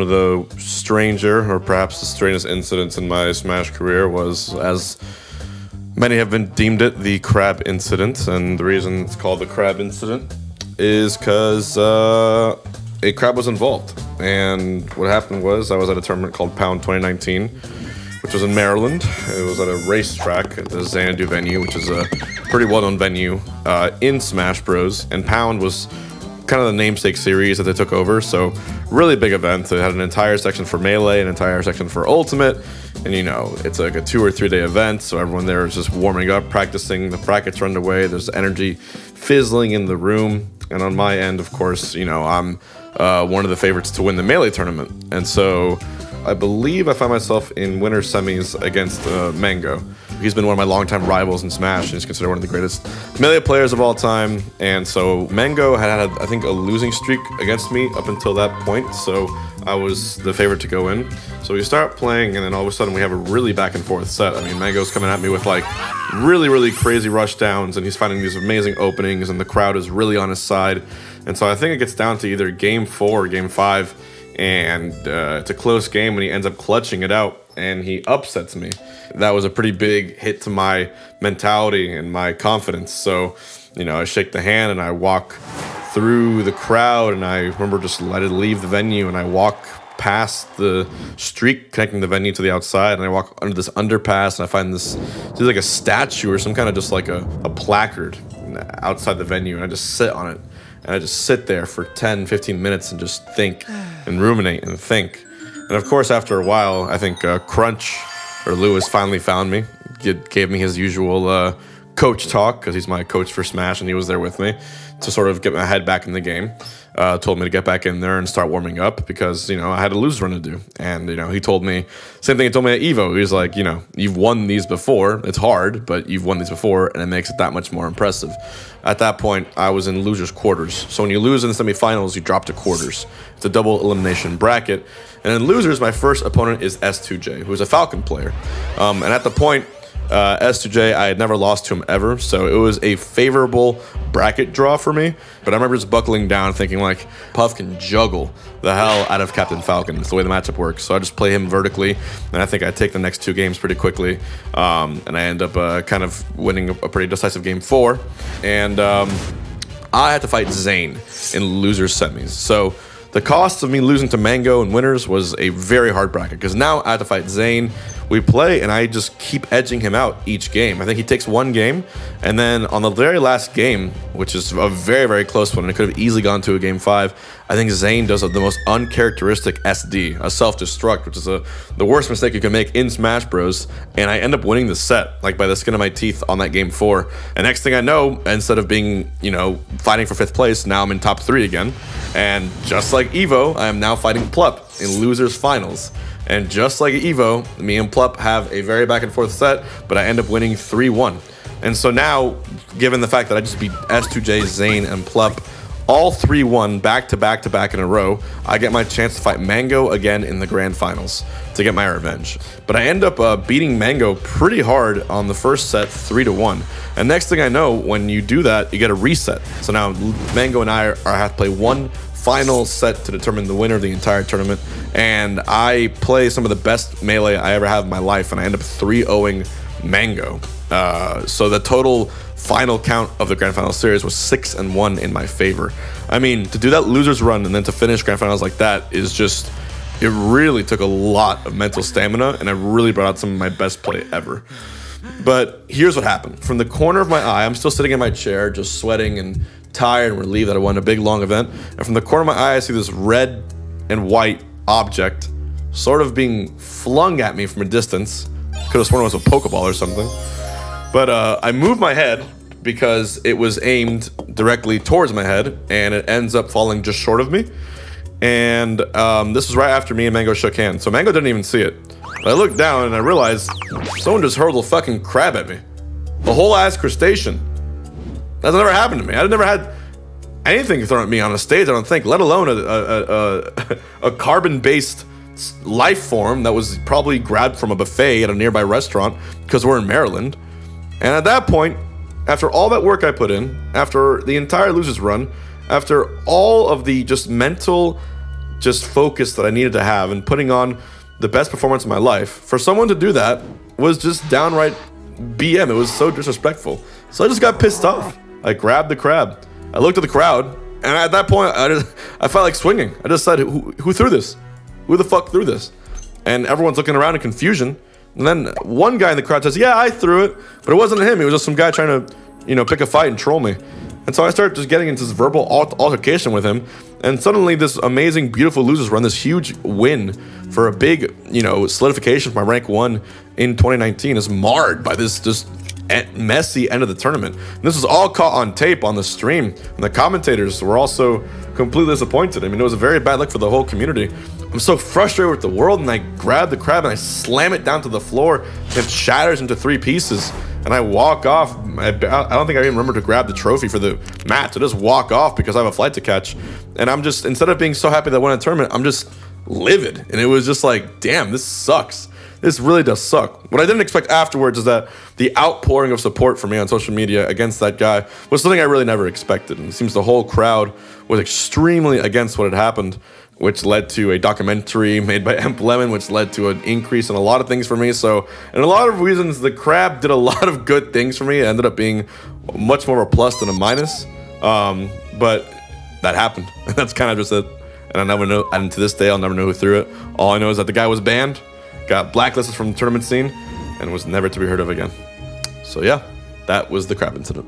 one of the stranger, or perhaps the strangest incidents in my Smash career was, as many have been deemed it, the crab incident. And the reason it's called the crab incident is because uh, a crab was involved. And what happened was I was at a tournament called Pound 2019, which was in Maryland. It was at a racetrack at the Xanadu venue, which is a pretty well-known venue uh, in Smash Bros. And Pound was kind of the namesake series that they took over. So really big event. They had an entire section for melee, an entire section for ultimate, and you know it's like a two or three day event. So everyone there is just warming up, practicing. The brackets are underway. There's energy fizzling in the room, and on my end, of course, you know I'm uh, one of the favorites to win the melee tournament, and so. I believe I find myself in winners semis against uh, Mango. He's been one of my longtime rivals in Smash, and he's considered one of the greatest melee players of all time. And so Mango had had, I think, a losing streak against me up until that point. So I was the favorite to go in. So we start playing, and then all of a sudden we have a really back and forth set. I mean, Mango's coming at me with like really, really crazy rush downs, and he's finding these amazing openings, and the crowd is really on his side. And so I think it gets down to either game four or game five and uh, it's a close game and he ends up clutching it out and he upsets me. That was a pretty big hit to my mentality and my confidence. So, you know, I shake the hand and I walk through the crowd and I remember just let it leave the venue and I walk past the street connecting the venue to the outside and I walk under this underpass and I find this it's like a statue or some kind of just like a, a placard outside the venue and I just sit on it and I just sit there for 10, 15 minutes and just think and ruminate and think. And of course, after a while, I think uh, Crunch or Lewis finally found me, gave me his usual uh, coach talk because he's my coach for Smash and he was there with me to sort of get my head back in the game uh, told me to get back in there and start warming up because you know I had a lose run to do. And you know he told me same thing he told me at Evo. He was like, you know, you've won these before. It's hard, but you've won these before, and it makes it that much more impressive. At that point, I was in losers quarters. So when you lose in the semifinals, you drop to quarters. It's a double elimination bracket. And in losers, my first opponent is S2J, who is a Falcon player. Um, and at the point uh, S2J, I had never lost to him ever, so it was a favorable bracket draw for me. But I remember just buckling down, thinking like, Puff can juggle the hell out of Captain Falcon. It's the way the matchup works. So I just play him vertically, and I think I take the next two games pretty quickly. Um, and I end up uh, kind of winning a, pretty decisive game four. And um, I had to fight Zain in losers semis. So the cost of me losing to Mango and winners was a very hard bracket because now I had to fight Zain. We play and I just keep edging him out each game. I think he takes one game, and then on the very last game, which is a very, very close one, and it could have easily gone to a game five, I think Zain does the most uncharacteristic SD, a self-destruct, which is a, the worst mistake you can make in Smash Bros. And I end up winning the set, like by the skin of my teeth on that game four. And next thing I know, instead of being, you know, fighting for fifth place, now I'm in top three again. And just like Evo, I am now fighting Plup in losers finals. And just like Evo, me and Plup have a very back and forth set, but I end up winning 3 1. And so now, given the fact that I just beat S2J, Zain, and Plup all 3 1 back to back to back in a row, I get my chance to fight Mango again in the grand finals to get my revenge. But I end up uh, beating Mango pretty hard on the first set, 3 to 1. And next thing I know, when you do that, you get a reset. So now Mango and I are, are have to play one final set to determine the winner of the entire tournament. And I play some of the best melee I ever have in my life, and I end up 3 0ing Mango. Uh, so the total final count of the grand final series was six and one in my favor. I mean, to do that losers run and then to finish grand finals like that is just it really took a lot of mental stamina and I really brought out some of my best play ever. But here's what happened. From the corner of my eye, I'm still sitting in my chair, just sweating and tired and relieved that I won a big long event. And from the corner of my eye, I see this red and white object sort of being flung at me from a distance. Could have sworn it was a Pokeball or something. But uh, I move my head because it was aimed directly towards my head and it ends up falling just short of me. And um, this was right after me and Mango shook hands. So Mango didn't even see it. I looked down and I realized someone just hurled a fucking crab at me. A whole ass crustacean. That's never happened to me. I've never had anything thrown at me on a stage, I don't think, let alone a, a, a, a carbon-based life form that was probably grabbed from a buffet at a nearby restaurant because we're in Maryland. And at that point, after all that work I put in, after the entire losers run, after all of the just mental just focus that I needed to have and putting on the best performance of my life. For someone to do that was just downright BM. It was so disrespectful. So I just got pissed off. I grabbed the crab. I looked at the crowd, and at that point, I just I felt like swinging. I just said, "Who, who threw this? Who the fuck threw this?" And everyone's looking around in confusion. And then one guy in the crowd says, "Yeah, I threw it, but it wasn't him. It was just some guy trying to, you know, pick a fight and troll me." And so I started just getting into this verbal altercation with him. And suddenly, this amazing, beautiful losers run, this huge win for a big, you know, solidification for my rank one in 2019 is marred by this just messy end of the tournament. And this was all caught on tape on the stream, and the commentators were also completely disappointed. I mean, it was a very bad look for the whole community. I'm so frustrated with the world, and I grab the crab and I slam it down to the floor, and it shatters into three pieces. And I walk off. I, don't think I even remember to grab the trophy for the match. I just walk off because I have a flight to catch. And I'm just, instead of being so happy that I won a tournament, I'm just livid. And it was just like, damn, this sucks. This really does suck. What I didn't expect afterwards is that the outpouring of support for me on social media against that guy was something I really never expected. And it seems the whole crowd was extremely against what had happened, which led to a documentary made by EmpLemon, which led to an increase in a lot of things for me. So, in a lot of reasons, the crab did a lot of good things for me. It ended up being much more of a plus than a minus. Um, but that happened. And that's kind of just it. And I never know, and to this day, I'll never know who threw it. All I know is that the guy was banned got blacklisted from the tournament scene, and was never to be heard of again. So yeah, that was the crab incident.